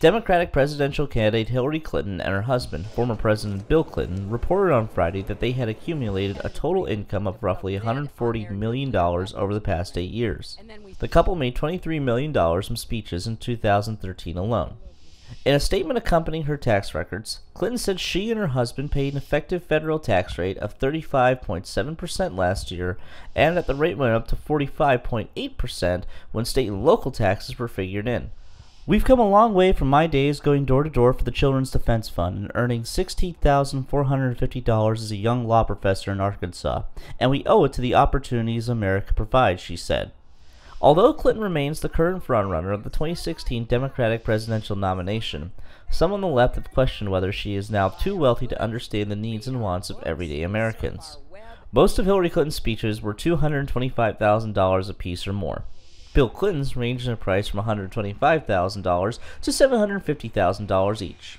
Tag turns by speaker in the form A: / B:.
A: Democratic presidential candidate Hillary Clinton and her husband, former President Bill Clinton, reported on Friday that they had accumulated a total income of roughly $140 million over the past eight years. The couple made $23 million from speeches in 2013 alone. In a statement accompanying her tax records, Clinton said she and her husband paid an effective federal tax rate of 35.7% last year, and that the rate went up to 45.8% when state and local taxes were figured in. We've come a long way from my days going door to door for the Children's Defense Fund and earning $16,450 as a young law professor in Arkansas, and we owe it to the opportunities America provides, she said. Although Clinton remains the current frontrunner of the 2016 Democratic presidential nomination, some on the left have questioned whether she is now too wealthy to understand the needs and wants of everyday Americans. Most of Hillary Clinton's speeches were $225,000 apiece or more. Bill Clinton's ranged in price from $125,000 to $750,000 each.